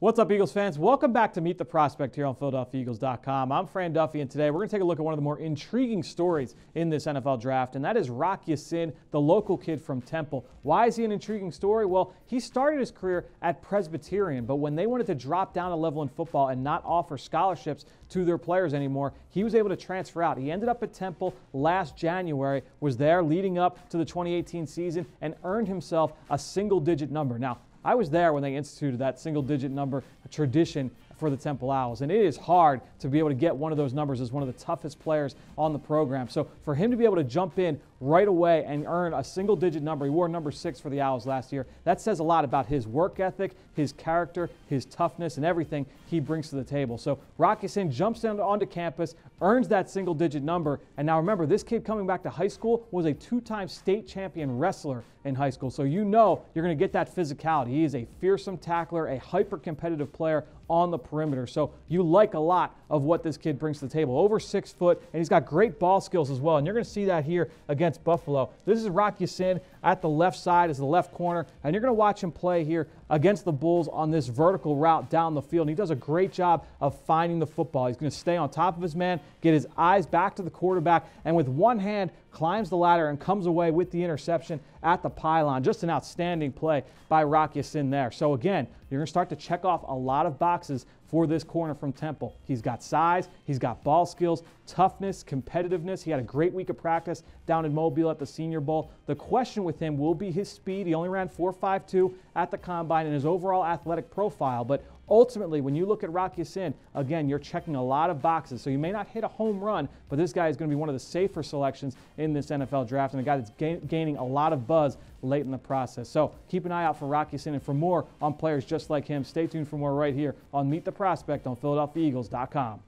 What's up, Eagles fans? Welcome back to Meet the Prospect here on PhiladelphiaEagles.com. I'm Fran Duffy, and today we're going to take a look at one of the more intriguing stories in this NFL draft, and that is Rock Ya-Sin, the local kid from Temple. Why is he an intriguing story? Well, he started his career at Presbyterian, but when they wanted to drop down a level in football and not offer scholarships to their players anymore, he was able to transfer out. He ended up at Temple last January, was there leading up to the 2018 season, and earned himself a single digit number. Now, I was there when they instituted that single digit number tradition for the Temple Owls. And it is hard to be able to get one of those numbers as one of the toughest players on the program. So for him to be able to jump in right away and earn a single digit number, he wore number six for the Owls last year. That says a lot about his work ethic, his character, his toughness, and everything he brings to the table. So Rock Ya-Sin jumps down onto campus, earns that single digit number. And now remember, this kid coming back to high school was a two time state champion wrestler in high school. So you know you're going to get that physicality. He is a fearsome tackler, a hyper competitive player on the perimeter. So you like a lot of what this kid brings to the table. Over six foot, and he's got great ball skills as well. And you're going to see that here against Buffalo. This is Rock Ya-Sin at the left side as the left corner, and you're going to watch him play here against the Bulls on this vertical route down the field. And he does a great job of finding the football. He's going to stay on top of his man, get his eyes back to the quarterback, and with one hand climbs the ladder and comes away with the interception at the pylon. Just an outstanding play by Rock Ya-Sin there. So again, you're going to start to check off a lot of boxes for this corner from Temple. He's got size, he's got ball skills, toughness, competitiveness. He had a great week of practice down in Mobile at the Senior Bowl. The question with him will be his speed. He only ran 4.52 at the combine and his overall athletic profile, but ultimately, when you look at Rock Ya-Sin, again, you're checking a lot of boxes. So you may not hit a home run, but this guy is going to be one of the safer selections in this NFL draft and a guy that's ga- gaining a lot of buzz late in the process. So keep an eye out for Rock Ya-Sin and for more on players just like him. Stay tuned for more right here on Meet the Prospect on PhiladelphiaEagles.com.